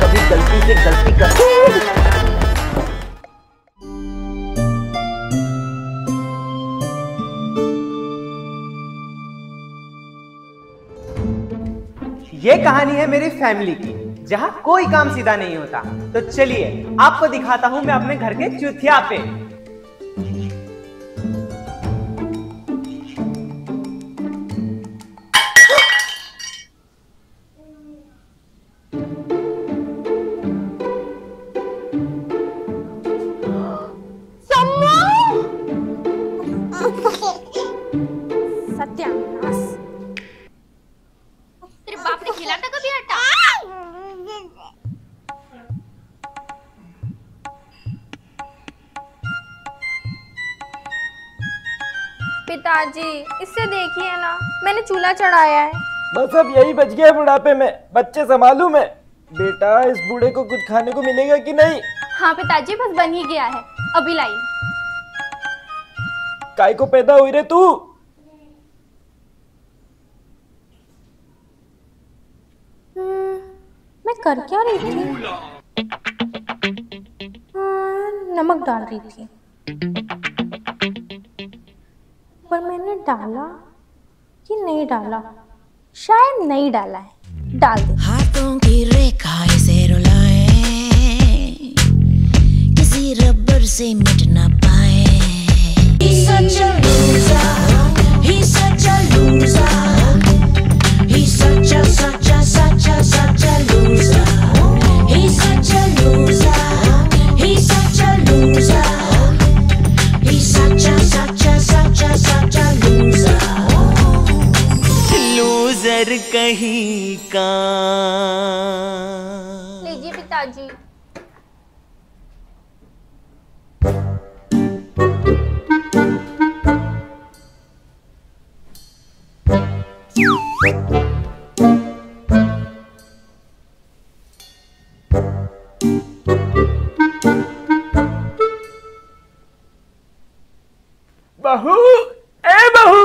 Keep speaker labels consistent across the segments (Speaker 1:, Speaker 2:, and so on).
Speaker 1: कभी गलती से गलती कर
Speaker 2: ये कहानी है मेरी फैमिली की, जहाँ कोई काम सीधा नहीं होता। तो चलिए, आपको दिखाता हूँ मैं अपने घर के चुथिया पे।
Speaker 3: सत्यानाश
Speaker 4: तेरे बाप ने कभी आटा?
Speaker 3: पिताजी इससे देखिए ना मैंने चूल्हा चढ़ाया है।
Speaker 5: बस अब यही बच गया बुढ़ापे में। बच्चे संभालू मैं। बेटा इस बूढ़े को कुछ खाने को मिलेगा कि नहीं?
Speaker 3: हाँ पिताजी बस बन ही गया है। अभी लाई
Speaker 5: काय को पैदा हुई रे तू?
Speaker 3: मैं कर क्या रही थी। हाँ, नमक डाल रही थी। पर मैंने डाला कि नहीं डाला। शायद नहीं डाला है। डाल दे।
Speaker 6: हाथों की रेखा इसे रुलाए। किसी रबर से मिट ना पाए। He's such a loser. He's such a loser.
Speaker 3: लीजिए पिताजी
Speaker 5: बहू ए बहू।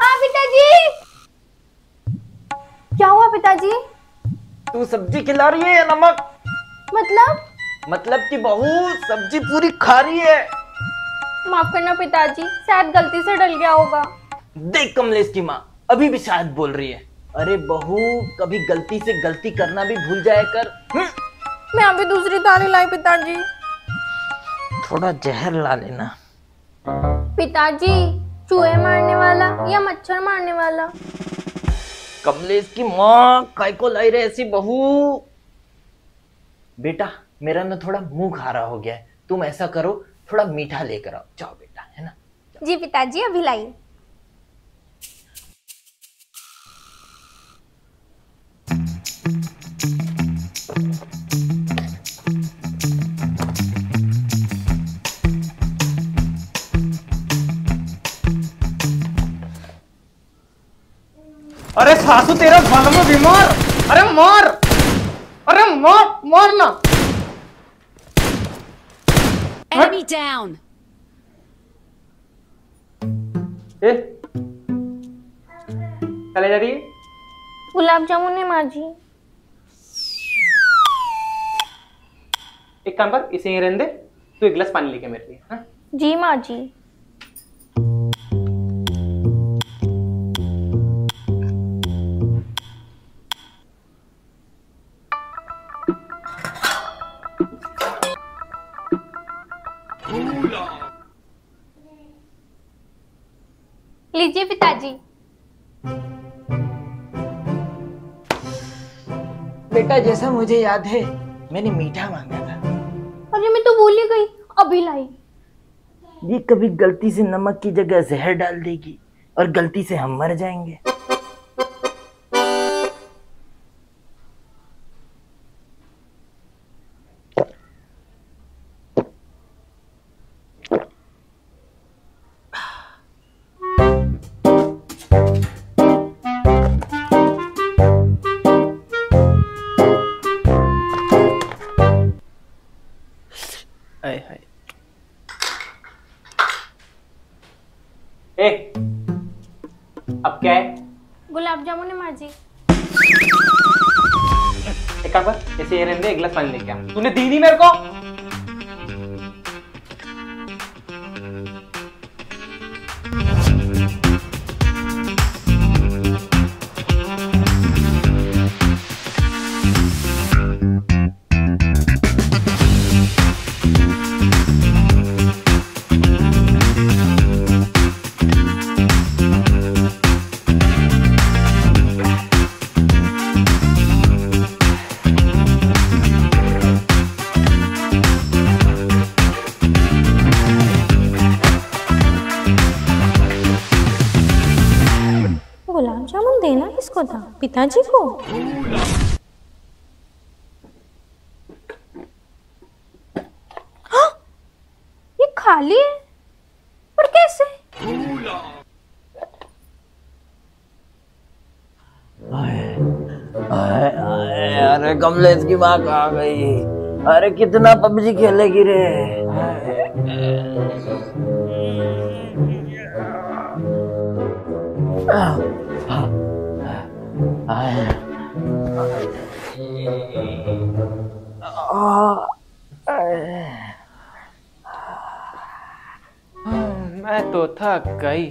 Speaker 3: हाँ पिताजी। क्या हुआ पिताजी?
Speaker 5: तू सब्ज़ी खिला रही है या नमक?
Speaker 3: मतलब?
Speaker 5: मतलब कि बहू सब्ज़ी पूरी खा रही है।
Speaker 3: माफ़ करना पिताजी शायद गलती से डल गया होगा।
Speaker 1: देख कमलेश की माँ अभी भी शायद बोल रही है। अरे बहू कभी गलती से गलती करना भी भूल जाया कर। हम्म,
Speaker 3: मैं अभी दूसरी थाली लाई पिताजी।
Speaker 1: थोड़ा जहर ला लेना।
Speaker 3: पिताजी चूहे मारने वाला या मच्छर मारने वाला?
Speaker 1: कमलेश की माँ काय को लाई रहे ऐसी बहू? बेटा, मेरा ना थोड़ा मुँह खारा हो गया है। तुम ऐसा करो, थोड़ा मीठा लेकर आओ। जाओ बेटा, है ना?
Speaker 3: जी पिताजी, अभी लाई
Speaker 2: अरे सासू तेरा बाल में बीमार। अरे मार। अरे मार मारना।
Speaker 6: Enemy down.
Speaker 2: ए चले जा रही है?
Speaker 3: गुलाब जामुन है माँ जी
Speaker 2: एक काम कर इसे यहीं रहने दे। तू एक गिलास पानी लेके मेरे लिए हाँ?
Speaker 3: जी माँ जी लीजिए पिताजी।
Speaker 1: बेटा जैसा मुझे याद है मैंने मीठा मांगा था।
Speaker 3: अरे मैं तो भूल ही गई। अभी लाई।
Speaker 1: ये कभी गलती से नमक की जगह जहर डाल देगी और गलती से हम मर जाएँगे।
Speaker 2: गिलास पानी लेके तूने दी नहीं मेरे को?
Speaker 3: पिताजी को? हाँ! ये खाली है? पर कैसे?
Speaker 1: आए, आए, अरे कमलेश की माँ कहा गई? अरे कितना पबजी खेलेगी रे आए,
Speaker 2: मैं तो थक गई।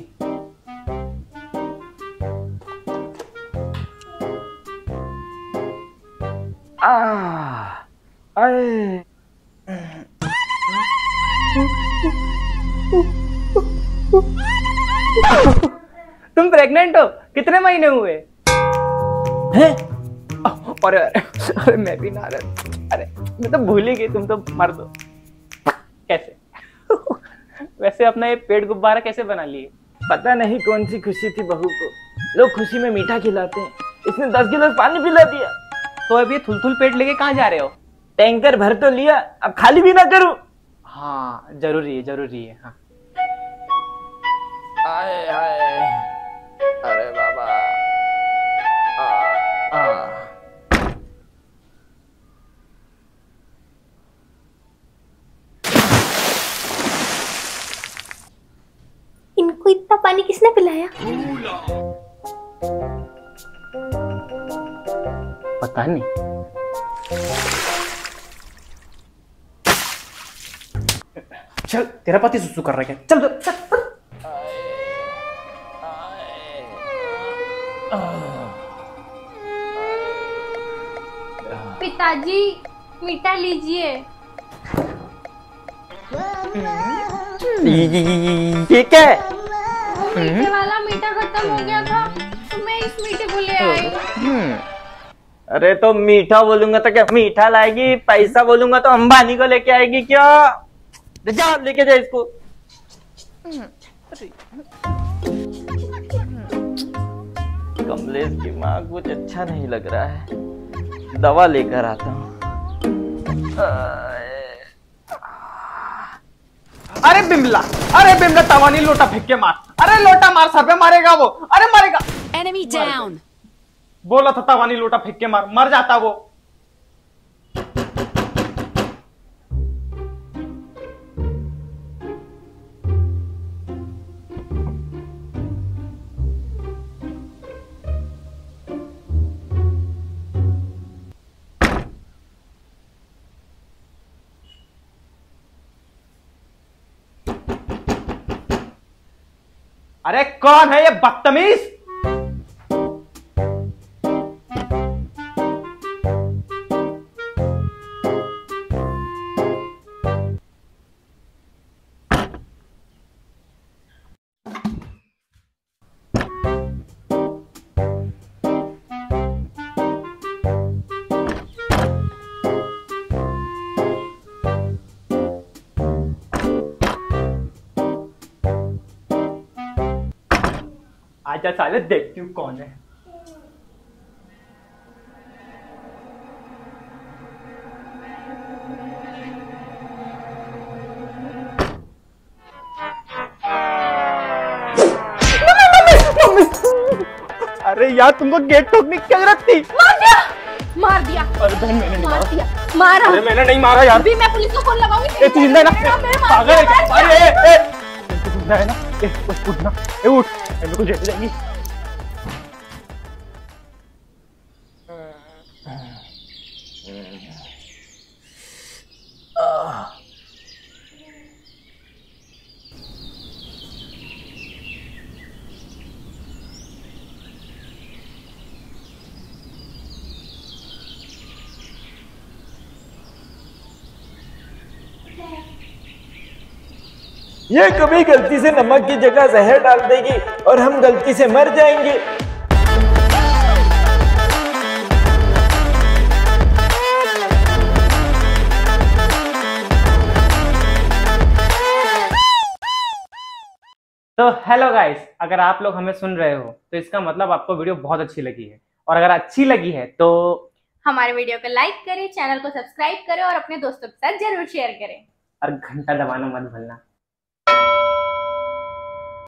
Speaker 2: तुम प्रेग्नेंट हो? कितने महीने हुए?
Speaker 1: हैं?
Speaker 2: अरे अरे अरे मैं भी ना रहा अरे मैं तो भूल ही गई तुम तो मर दो। कैसे? वैसे अपना ये पेट गुब्बारा कैसे बना लिए?
Speaker 6: पता नहीं कौन सी खुशी थी बहू को। लोग खुशी में मीठा खिलाते हैं। इसने दस गिलास पानी पिला दिया।
Speaker 2: तो अब ये थुल थुल पेट लेके कहाँ जा रहे हो?
Speaker 6: टैंकर भर तो लिया अब खाली भी ना करूँ।
Speaker 2: हाँ ज़रूरी है ज़रूरी है हाँ।
Speaker 3: पानी किसने पिलाया?
Speaker 2: पता नहीं। चल तेरा पति सुसु कर रहा है क्या? चल चल, चल
Speaker 3: पिताजी मीठा लीजिए।
Speaker 6: ठीक है?
Speaker 3: मीठे वाला मीठा खत्म हो गया था तो मैं इस मीठे को ले आई।
Speaker 6: अरे तो मीठा बोलूँगा तो क्या? मीठा लाएगी पैसा बोलूँगा तो अंबानी को लेके आएगी क्या? जा लेके जा इसको। कमलेश की माँ कुछ अच्छा नहीं लग रहा है। दवा लेकर आता हूँ।
Speaker 2: अरे बिमला अरे बिमला तवानी लोटा फेंक के मार। अरे लोटा मार सर पे मारेगा वो। अरे मारेगा।
Speaker 7: एनिमी डाउन
Speaker 2: बोला था तवानी लोटा फेंक के मार मर जाता वो। अरे कौन है ये बदतमीज? आजा साले देखती हूँ कौन है? अरे यार तुमको गेट ठोकने की क्या ज़रूरत थी?
Speaker 3: मार दिया! मार दिया!
Speaker 2: अरे बहन मैंने नहीं
Speaker 3: मार दिया। मारा।
Speaker 2: अरे मैंने नहीं मारा यार।
Speaker 3: अभी मैं पुलिस को फ़ोन लगाऊँगी।
Speaker 2: ए तू ज़िंदा है ना? पागल है अरे। ए ए है ना ए उठ ना ए उठ मेरे को जेल जाएगी
Speaker 6: ये कभी गलती से नमक की जगह जहर डाल देगी और हम गलती से मर जाएँगे।
Speaker 2: तो हेलो गाइस अगर आप लोग हमें सुन रहे हो तो इसका मतलब आपको वीडियो बहुत अच्छी लगी है। और अगर अच्छी लगी है तो
Speaker 3: हमारे वीडियो को लाइक करें चैनल को सब्सक्राइब करें और अपने दोस्तों के साथ ज़रूर शेयर करें।
Speaker 2: और घंटा दबाना मत भूलना।